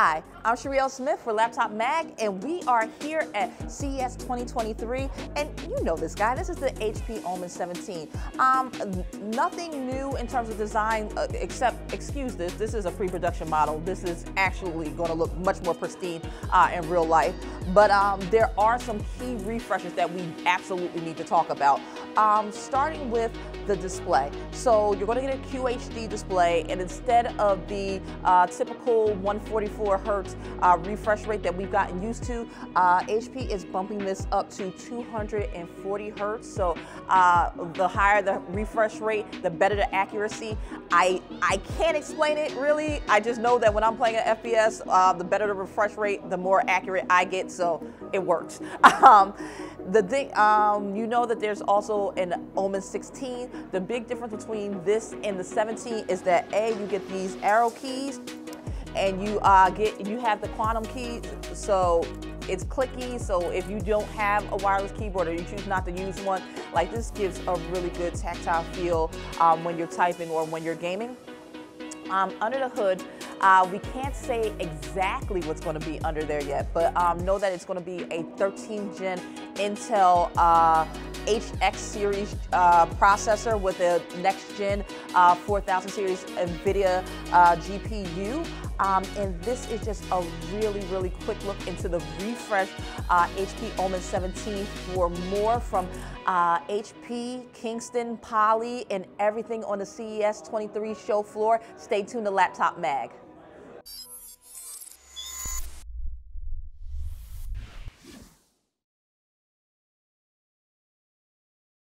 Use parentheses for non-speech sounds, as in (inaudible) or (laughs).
Hi, I'm Sherri L. Smith for Laptop Mag, and we are here at CES 2023. And you know this guy. This is the HP Omen 17. Um, nothing new in terms of design, uh, except, excuse this, this is a pre-production model. This is actually going to look much more pristine uh, in real life. But um, there are some key refreshes that we absolutely need to talk about. Um, starting with the display. So you're going to get a QHD display, and instead of the uh, typical 144 hertz uh, refresh rate that we've gotten used to, uh, HP is bumping this up to 240 hertz. So uh, the higher the refresh rate, the better the accuracy. I I can't explain it really. I just know that when I'm playing an FPS, uh, the better the refresh rate, the more accurate I get. So it works. (laughs) Um, the thing, um, you know that there's also an Omen 16. The big difference between this and the 17 is that A, you get these arrow keys and you uh, get you have the quantum keys. So it's clicky. So if you don't have a wireless keyboard or you choose not to use one, like this gives a really good tactile feel um, when you're typing or when you're gaming. Um, under the hood, uh, we can't say exactly what's going to be under there yet, but um, know that it's going to be a 13th gen Intel uh, HX series uh, processor with a next gen uh, 4000 series NVIDIA uh, GPU. Um, and this is just a really, really quick look into the refresh HP uh, Omen 17 for more from HP, Kingston, Poly, and everything on the CES 23 show floor. Stay tuned to Laptop Mag.